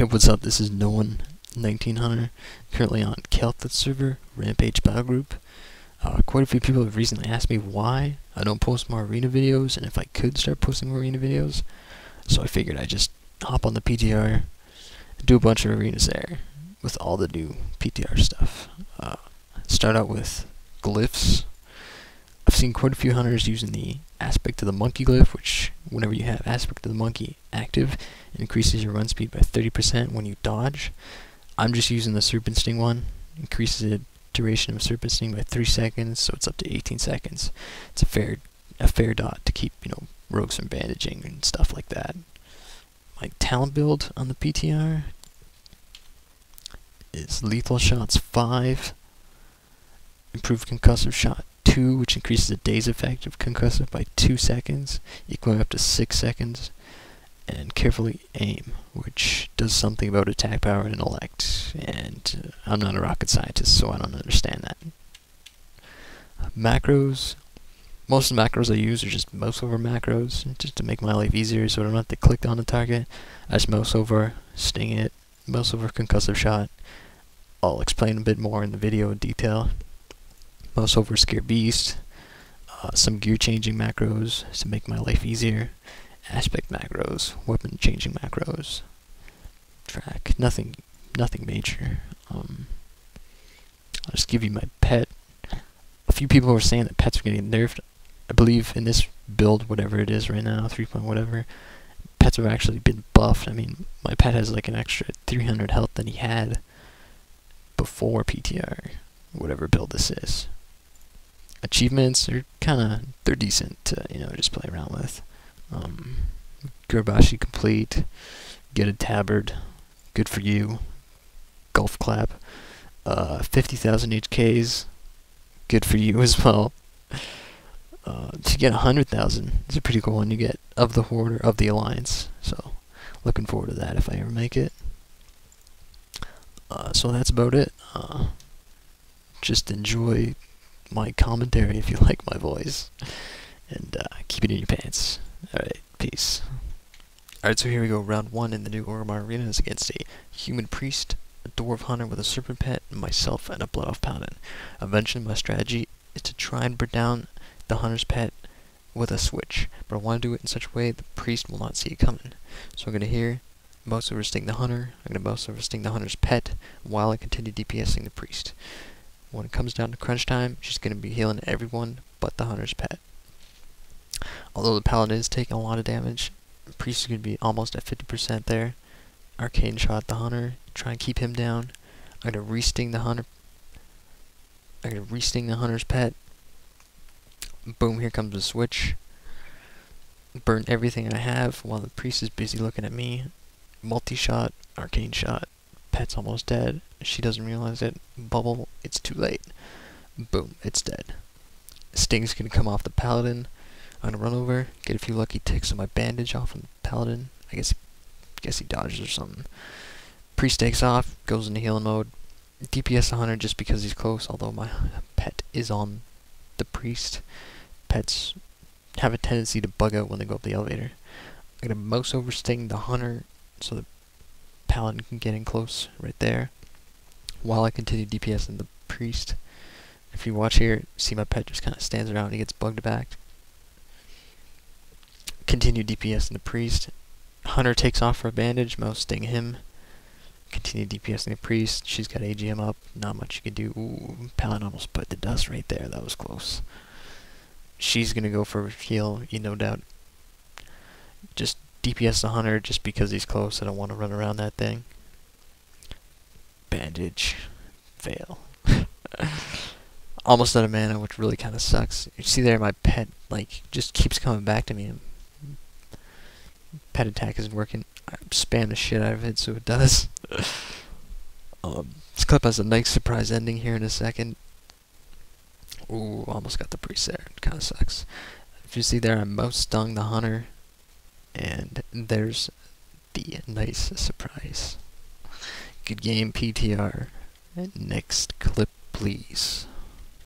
Hey, what's up? This is Nolan 1900, currently on Kelthus server, Rampage Battle Group. Uh, quite a few people have recently asked me why I don't post more arena videos, and if I could start posting more arena videos. So I figured I'd just hop on the PTR, do a bunch of arenas there, with all the new PTR stuff. Uh, start out with glyphs. I've seen quite a few hunters using the aspect of the monkey glyph, which whenever you have aspect of the monkey active, it increases your run speed by 30% when you dodge. I'm just using the serpent sting one, increases the duration of serpent sting by 3 seconds, so it's up to 18 seconds. It's a fair a fair dot to keep, you know, rogues from bandaging and stuff like that. My talent build on the PTR is lethal shots 5, improved concussive shot 2, which increases the daze effect of concussive by 2 seconds, equaling up to 6 seconds, and carefully aim, which does something about attack power and intellect, and uh, I'm not a rocket scientist, so I don't understand that. macros, most of the macros I use are just mouse over macros, just to make my life easier so I don't have to click on the target. I just mouse over, sting it, mouse over concussive shot. I'll explain a bit more in the video in detail. Mouse over scare beast, uh, some gear changing macros to make my life easier, aspect macros, weapon changing macros, track, nothing, nothing major. Um, I'll just give you my pet. A few people were saying that pets are getting nerfed. I believe in this build, whatever it is right now, 3. Point whatever, pets have actually been buffed. I mean, my pet has like an extra 300 health than he had before PTR, whatever build this is. Achievements are kind of, they're decent to, you know, just play around with. Um, complete, get a tabard, good for you. Golf clap, uh, 50,000 HKs, good for you as well. Uh, to get a 100,000 is a pretty cool one you get of the Horde of the Alliance. So, looking forward to that if I ever make it. Uh, so that's about it. Uh, just enjoy my commentary if you like my voice. And uh, keep it in your pants. Alright, peace. Alright, so here we go. Round one in the new Orgrimmar Arena is against a human priest, a dwarf hunter with a serpent pet, myself and a blood elf paladin. Eventually, my strategy is to try and burn down the hunter's pet with a switch, but I want to do it in such a way the priest will not see it coming. So I'm going to hear mouse over sting the hunter, I'm going to mouse over sting the hunter's pet, while I continue DPSing the priest. When it comes down to crunch time, she's going to be healing everyone but the hunter's pet. Although the paladin is taking a lot of damage, priest is going to be almost at 50% there. Arcane shot the hunter, try and keep him down. I'm going to resting the hunter. I'm going to resting the hunter's pet. Boom, here comes the switch. Burn everything I have while the priest is busy looking at me. Multi-shot, arcane shot. Pet's almost dead. She doesn't realize it. Bubble, it's too late. Boom, it's dead. Sting's gonna come off the paladin. I'm gonna run over, get a few lucky ticks on my bandage off of the paladin. I guess, guess he dodges or something. Priest takes off, goes into healing mode. DPS 100 just because he's close, although my pet is on the priest. Pets have a tendency to bug out when they go up the elevator. I'm gonna mouse over sting the hunter so the paladin can get in close right there while I continue DPSing the priest. If you watch here, see my pet just kind of stands around and he gets bugged back. Continue DPSing the priest. Hunter takes off for a bandage, mouse sting him. Continue DPSing the priest. She's got AGM up. Not much you can do. Ooh, Paladin almost put the dust right there. That was close. She's gonna go for heal, you no doubt. Just DPS the hunter just because he's close. I don't want to run around that thing. Bandage. Fail. Almost out of mana, which really kind of sucks. You see there, my pet, like, just keeps coming back to me. Pet attack isn't working. I spam the shit out of it, so it does. um, this clip has a nice surprise ending here in a second. Ooh, almost got the priest there. Kind of sucks. If you see there, I mouse stung the hunter. And there's the nice surprise. Game, PTR. Next clip, please.